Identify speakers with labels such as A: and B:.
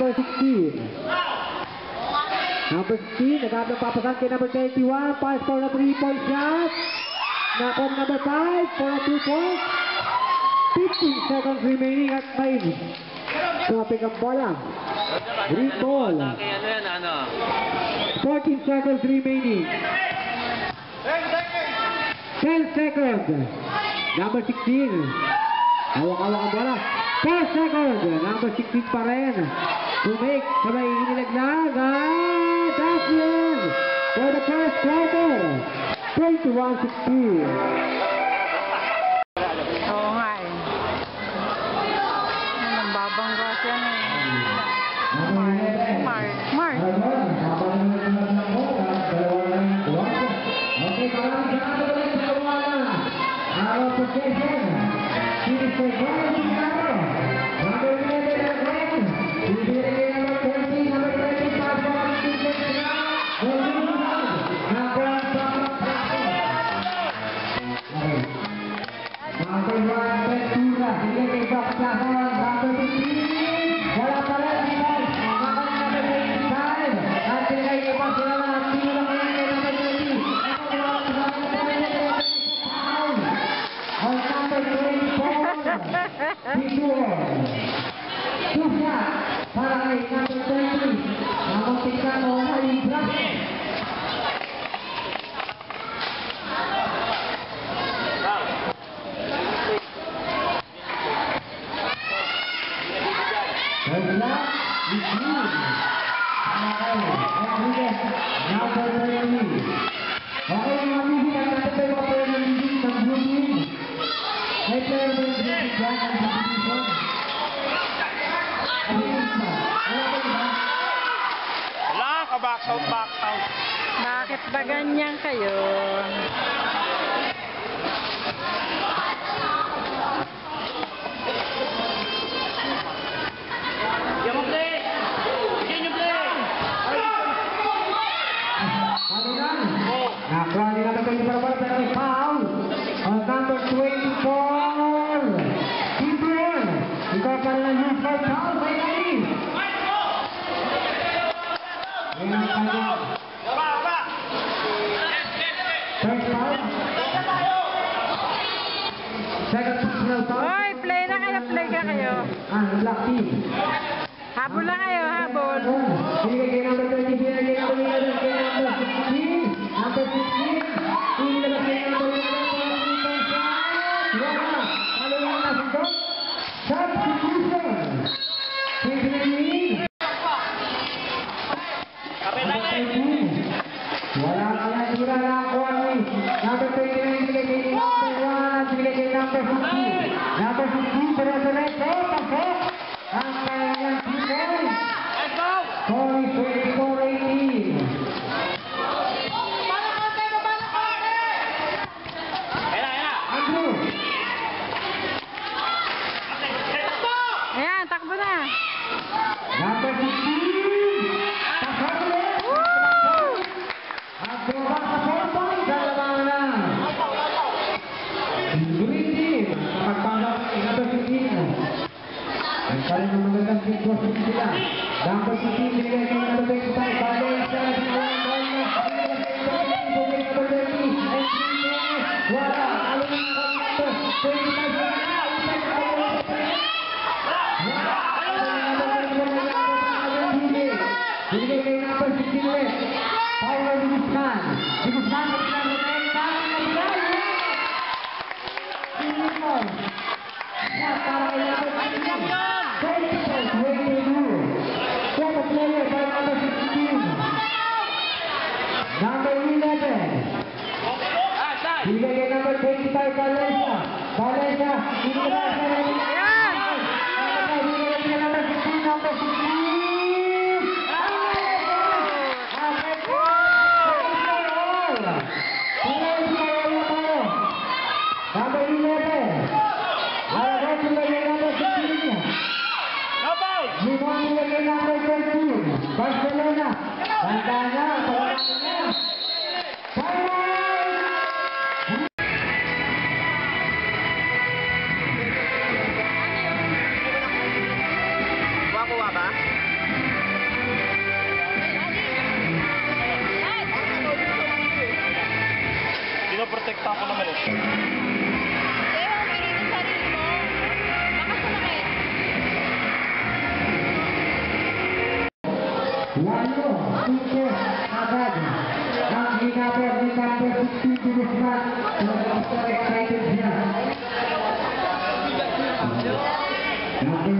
A: number 16. Number 16, nagpapasan kay number 21. Pass for a three-point shot. Nakon number 5 for a two-point. 15 seconds remaining at 5. Swapping ang bola. Green ball. 14 seconds remaining. 10 seconds. Number 16. Hawak-hawak ang bola. 10 seconds. Number 16 pa rin. Bumig sa may inilaglag at for the first quarter. 21-16. Thank you. Para el 20,
B: vamos a quitar con la Nah,
C: Bakit ba ganyan kayo? Hoy, play na kayo, play ka kayo.
A: Ah.
C: Habol na kayo, habol.
A: Sige, kay number 20, kay number 20, kay number 15, number 15.
B: dan
A: positif
C: terbaik semua Power
A: Number 16, number 16. Speaker Azadi. Now, we have a week after 16
C: to this month, so I'm so excited here.
A: Now,